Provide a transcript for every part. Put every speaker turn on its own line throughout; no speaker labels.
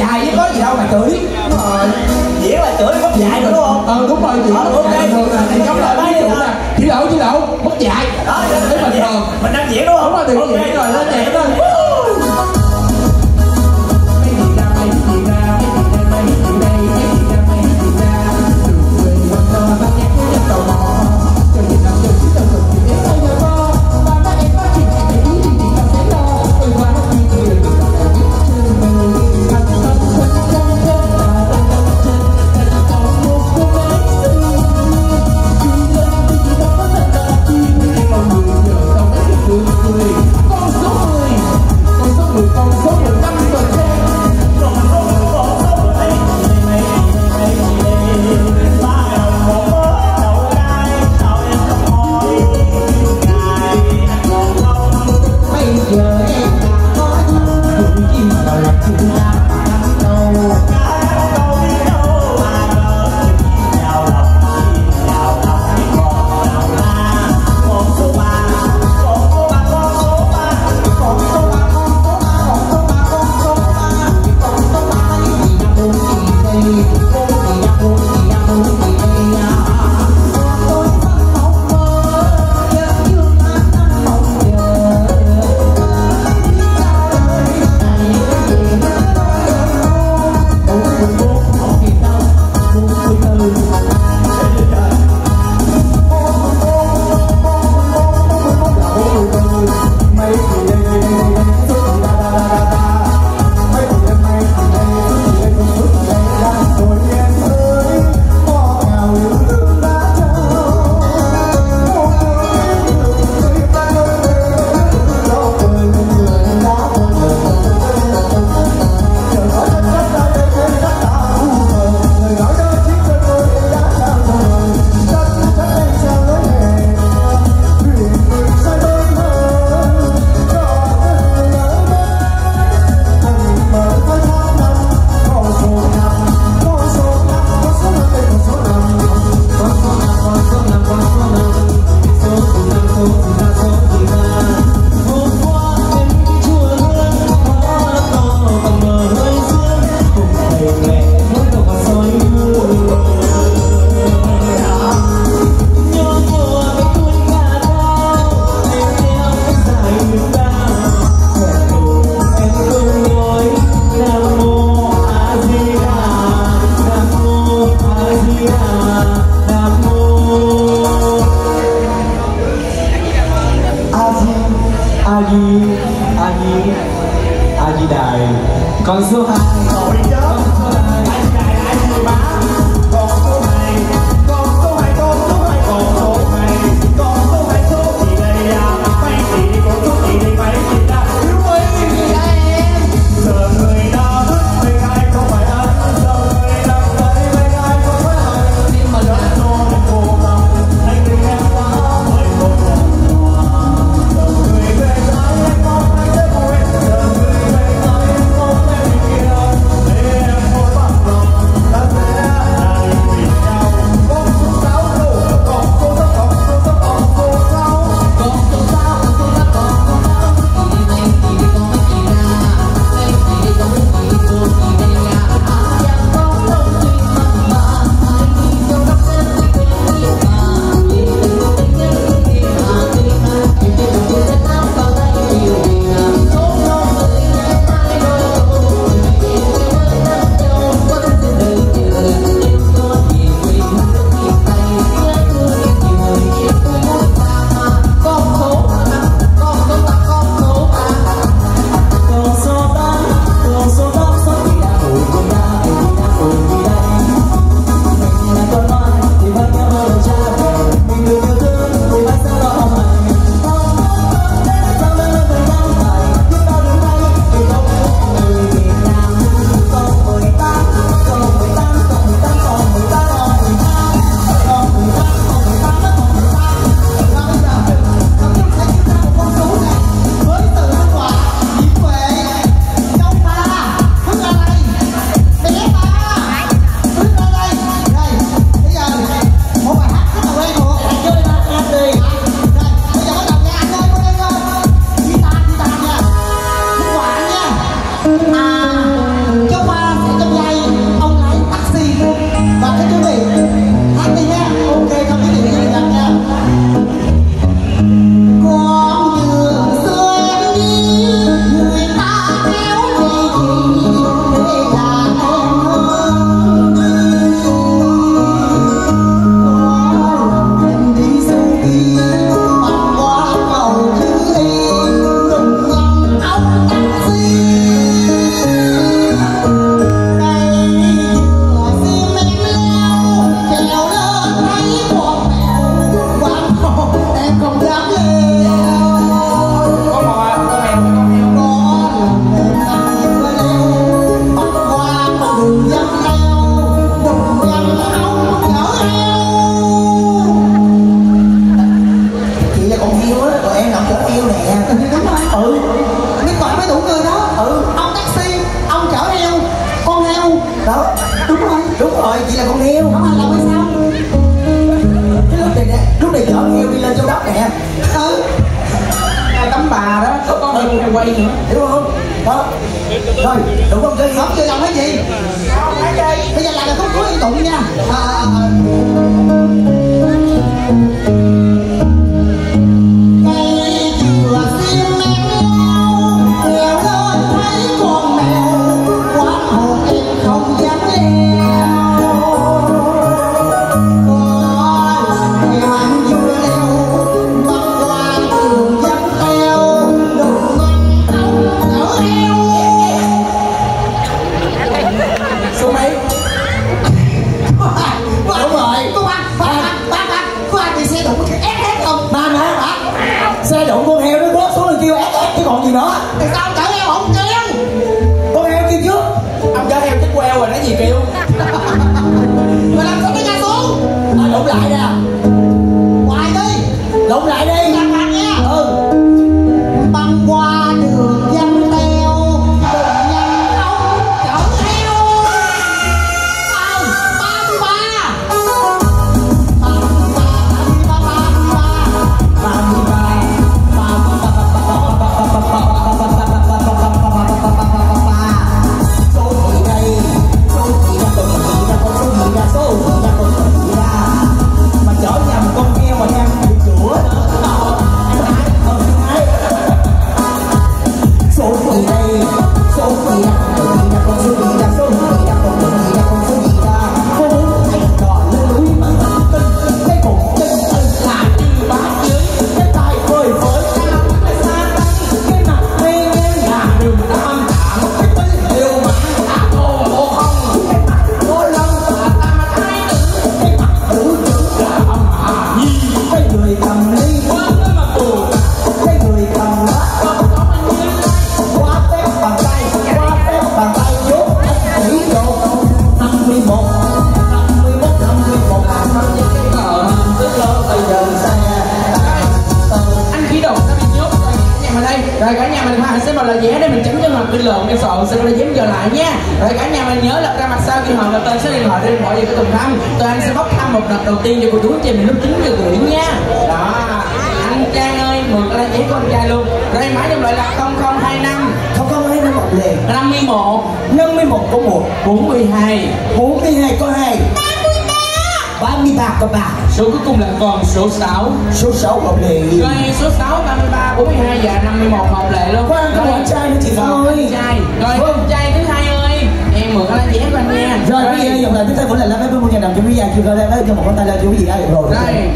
dài chứ có gì đâu mà chửi. Đúng rồi.
Diễn là chửi mất dạy nữa đúng không?
Ờ đúng rồi chửi.
Ờ, mất
dạy thường là thì giống lại mấy vụ là chỉ lậu chỉ lậu mất dạy
đó
đấy bình thường
mình đang diễn đúng không?
Đúng rồi thì diễn rồi lên nhạc lên quay nữa
hiểu không đó rồi đủ không chơi không chơi lòng cái gì bây giờ làm là khúc cuối tụng nha à, à, à. Xiêm
về cái tùng thăm tụi anh sẽ bốc thăm một đợt đầu tiên cho cô chú chị mình lúc chín giờ rưỡi nha. Đó anh trang ơi mượn là vé của anh trai luôn. Rồi mã điện thoại là 0025
không có mấy nó một liền
51
năm mươi một có một
42
bốn mươi hai có hai. ba mươi ba có ba.
Số cuối cùng là còn số 6
số sáu hợp lệ.
Rồi số 6 33 42 và 51 hợp lệ luôn.
Khoan, có một trai nữa chị
Còn
ơi.
Rồi
bây giờ dòng lời tiếp theo vẫn là lá vé với một nhà đồng cho quý gia chưa có lấy cho một con tay lên chú gì đó được rồi
rồi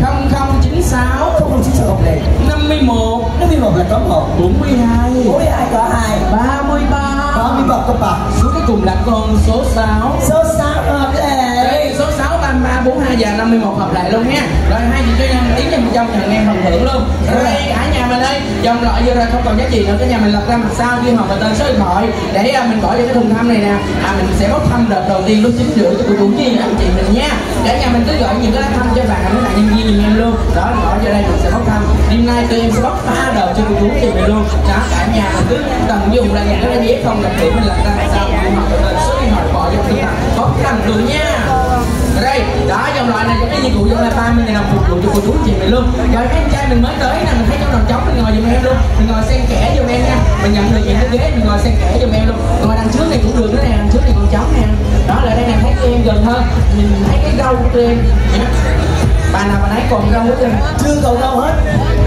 0096
không không chính xác hợp lệ.
51
nó bị một là có một.
42
bốn mươi hai có hai.
33
ba. Mươi một có ba.
Số cuối cùng là con số 6
số sáu hợp lệ.
Số 6, 33, 42 và 51 hợp lại luôn nha. Rồi hai chị cho nhân tiếng cho một trăm ngàn em phần thưởng luôn. Cả nhà mình ơi Dòng loại vừa rồi không còn giá trị nữa. Cái nhà mình lập ra mặt sau ghi họ và tên số điện thoại Để à, mình bỏ vô cái thùng thăm này nè. À, Mình sẽ bốc thăm đợt đầu tiên lúc chín rưỡi cho cô chi anh chị mình nha. Cả nhà mình cứ gọi những cái lá thăm cho bạn với lại nhân viên mình em luôn. Đó bỏ vô đây mình sẽ bốc thăm. Đêm nay tụi em sẽ bốc ba đợt cho cô chú chị mình luôn. Đó cả nhà mình cứ tận dụng là những cái lá không gặp thưởng mình lập ra mặt sau ghi họ và tên số điện thoại bỏ vô thùng thăm Bốc thăm luôn nha đây đó dòng loại này cái dịch vụ dòng là 30 ngàn đồng phục vụ cho cô chú chị mình luôn. Rồi cái anh trai mình mới tới nè mình thấy trong đồng trống mình ngồi giùm em luôn. Mình ngồi xen kẽ giùm em nha. Mình nhận được những cái ghế mình ngồi xen kẽ giùm em luôn. Ngồi đằng trước này cũng được nữa nè đằng trước này còn trống nè. Đó là đây nè thấy tụi em gần hơn. Mình thấy cái râu của tụi em. Nhá. bà nào bà nấy còn râu hết
chưa cầu đâu hết.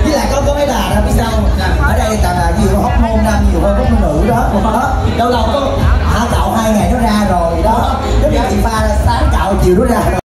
Với lại có có mấy bà đó biết sao không? ở đây toàn là nhiều hóc môn nam nhiều hơn hóc môn nữ đó đó lâu lâu có hả cạo hai ngày nó ra rồi đó. Giống như chị pha sáng cạo chiều nó ra rồi